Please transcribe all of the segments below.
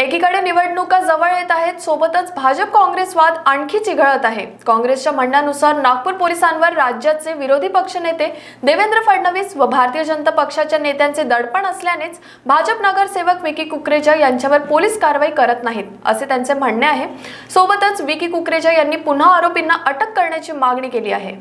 एकीकडे निवडणुका जवळ येत आहेत सोबतच भाजप काँग्रेस वाद आणखी चिघळत आहे. काँग्रेसच्या म्हणण्यानुसार नागपूर पोलिसांवर राज्याचे विरोधी पक्षनेते देवेंद्र फडणवीस व भारतीय जनता पक्षाच्या नेत्यांचे दडपण असल्यानेच भाजप नगरसेवक विकी कुकरेजा यांच्यावर पोलीस कारवाई करत नाहीत असे त्यांचे म्हणणे आहे. सोबतच विकी कुकरेजा यांनी पुन्हा आरोपींना अटक करण्याची मागणी केली आहे.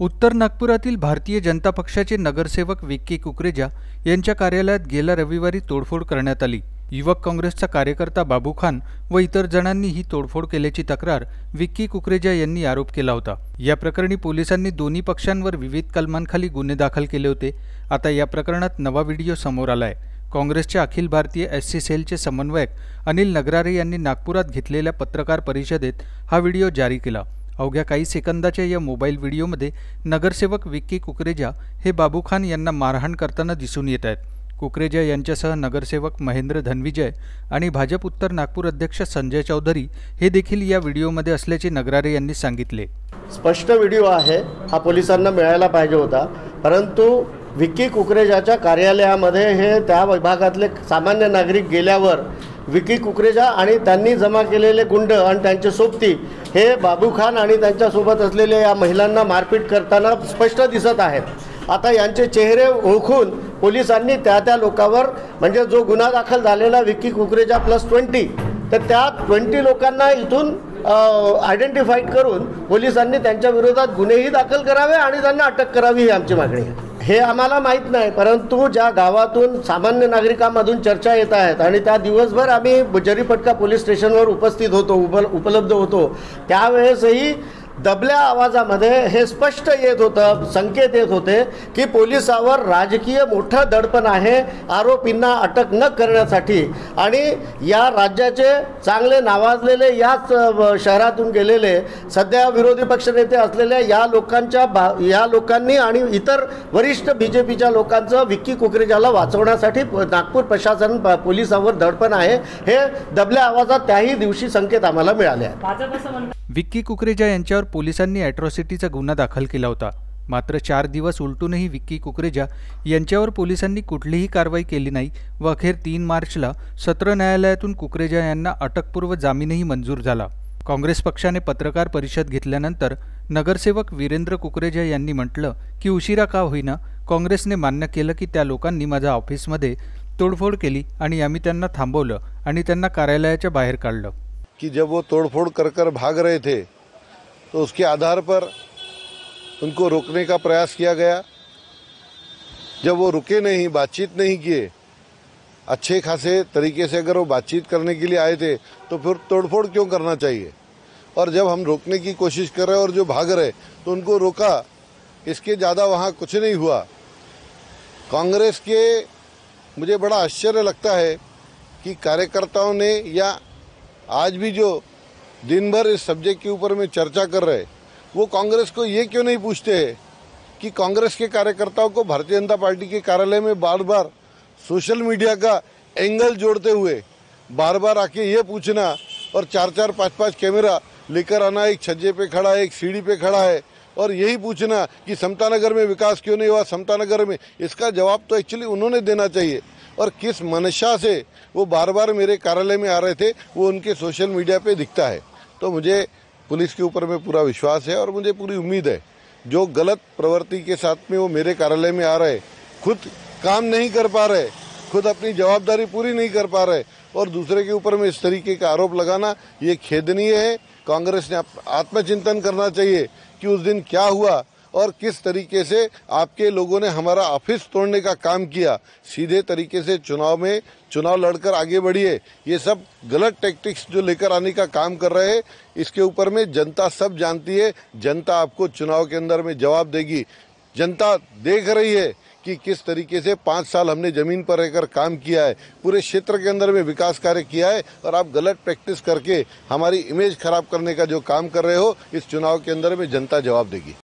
उत्तर नागपुरातील भारतीय जनता पक्षाचे नगरसेवक विक्की कुकरेजा यांच्या कार्यालयात गेल्या रविवारी तोडफोड करण्यात आली. युवक काँग्रेसचा कार्यकर्ता बाबू खान व इतर जणांनी ही तोडफोड केल्याची तक्रार विक्की कुकरेजा यांनी आरोप केला होता. या प्रकरणी पोलिसांनी दोन्ही पक्षांवर विविध कलमांखाली गुन्हे दाखल केले होते. आता या प्रकरणात नवा व्हिडिओ समोर आलाय. काँग्रेसच्या अखिल भारतीय एस सी सेलचे समन्वयक अनिल नगरारे यांनी नागपुरात घेतलेल्या पत्रकार परिषदेत हा व्हिडिओ जारी केला. अवघ्या काही सेकंदाच्या या मोबाईल व्हिडिओमध्ये नगरसेवक विक्की कुकरेजा हे बाबू खान यांना मारहाण करताना दिसून येत आहेत. कुकरेजा यांच्यासह नगरसेवक महेंद्र धनविजय आणि भाजप उत्तर नागपूर अध्यक्ष संजय चौधरी हे देखील या व्हिडिओमध्ये असल्याचे नगरारे यांनी सांगितले. स्पष्ट व्हिडिओ आहे. हा पोलिसांना मिळायला पाहिजे होता. परंतु विकी कुकरेजाच्या कार्यालयामध्ये हे त्या विभागातले सामान्य नागरिक गेल्यावर विकी कुकरेजा आणि त्यांनी जमा केलेले गुंड आणि त्यांचे सोबती हे बाबू खान आणि त्यांच्यासोबत असलेल्या या महिलांना मारपीट करताना स्पष्ट दिसत आहेत. आता यांचे चेहरे ओळखून पोलिसांनी त्या त्या लोकांवर म्हणजे जो गुन्हा दाखल झालेला विक्की कुकरेजा प्लस ट्वेंटी तर त्या ट्वेंटी लोकांना इथून आयडेंटिफाईड करून पोलिसांनी त्यांच्या विरोधात गुन्हेही दाखल करावे आणि त्यांना अटक करावी ही आमची मागणी आहे. हे आम्हाला माहीत नाही परंतु ज्या गावातून सामान्य नागरिकांमधून चर्चा येत आहेत आणि त्या दिवसभर आम्ही जरीपटका पोलीस स्टेशनवर उपस्थित होतो उप उपलब्ध होतो त्यावेळेसही दबल्या आवाजामध्ये हे स्पष्ट येत होतं संकेत येत होते की पोलिसावर राजकीय मोठं दडपण आहे आरोपींना अटक न करण्यासाठी. आणि या राज्याचे चांगले नावाजलेले याच शहरातून गेलेले सध्या विरोधी पक्षनेते असलेल्या या लोकांच्या बा या लोकांनी आणि इतर वरिष्ठ बी जे पीच्या लोकांचं विक्की कुकरेजाला वाचवण्यासाठी नागपूर प्रशासन पोलिसांवर दडपण आहे हे दबल्या आवाजात त्याही दिवशी संकेत आम्हाला मिळाले विक्की कुकरेजा यांच्यावर पोलिसांनी ॲट्रॉसिटीचा गुन्हा दाखल केला होता. मात्र चार दिवस उलटूनही विक्की कुकरेजा यांच्यावर पोलिसांनी कुठलीही कारवाई केली नाही व अखेर तीन मार्चला सत्र न्यायालयातून कुकरेजा यांना अटकपूर्व जामीनही मंजूर झाला. काँग्रेस पक्षाने पत्रकार परिषद घेतल्यानंतर नगरसेवक वीरेंद्र कुकरेजा यांनी म्हटलं की उशिरा का होईना? काँग्रेसने मान्य केलं की त्या लोकांनी माझ्या ऑफिसमध्ये तोडफोड केली आणि आम्ही त्यांना थांबवलं आणि त्यांना कार्यालयाच्या बाहेर काढलं. की जब वो तोड़फोड़ कर कर भाग रहे थे तो उसके आधार पर उनको रोकने का प्रयास किया गया। जब वो रुके नहीं, बातचीत नहीं किए, अच्छे खासे तरीके से अगर वो बातचीत करने के लिए आए थे तो फिर तोड़फोड़ क्यों करना चाहिए? और जब हम रोकने की कोशिश कर रहे और जो भाग रहे तो उनको रोका। इसके ज़्यादा वहाँ कुछ नहीं हुआ। कांग्रेस के, मुझे बड़ा आश्चर्य लगता है कि कार्यकर्ताओं ने या आज भी जो दिन भर इस सब्जेक्ट के ऊपर में चर्चा कर रहे। वो कांग्रेस को ये क्यों नहीं पूछते हैं कि कांग्रेस के कार्यकर्ताओं को भारतीय जनता पार्टी के कार्यालय में बार बार सोशल मीडिया का एंगल जोड़ते हुए बार बार आके ये पूछना और चार चार पाँच पाँच कैमरा लेकर आना, एक छज्जे पे खड़ा है, एक सीढ़ी पे खड़ा है और यही पूछना कि समता नगर में विकास क्यों नहीं हुआ? समता नगर में इसका जवाब तो एक्चुअली उन्होंने देना चाहिए। और किस मनशा से वो बार बार मेरे कार्यालय में आ रहे थे, वो उनके सोशल मीडिया पे दिखता है। तो मुझे पुलिस के ऊपर में पूरा विश्वास है और मुझे पूरी उम्मीद है, जो गलत प्रवृत्ति के साथ में वो मेरे कार्यालय में आ रहे, खुद काम नहीं कर पा रहे, खुद अपनी जवाबदारी पूरी नहीं कर पा रहे, और दूसरे के ऊपर में इस तरीके का आरोप लगाना, ये खेदनीय है। कांग्रेस ने आत्मचिंतन करना चाहिए कि उस दिन क्या हुआ और किस तरीके से आपके लोगों ने हमारा ऑफ़िस तोड़ने का काम किया, सीधे तरीके से चुनाव में चुनाव लड़कर आगे बढ़िए, ये सब गलत टैक्टिक्स जो लेकर आने का काम कर रहे हैं, इसके ऊपर में जनता सब जानती है, जनता आपको चुनाव के अंदर में जवाब देगी। जनता देख रही है कि किस तरीके से पाँच साल हमने ज़मीन पर रहकर काम किया है, पूरे क्षेत्र के अंदर में विकास कार्य किया है और आप गलत प्रैक्टिस करके हमारी इमेज खराब करने का जो काम कर रहे हो, इस चुनाव के अंदर में जनता जवाब देगी।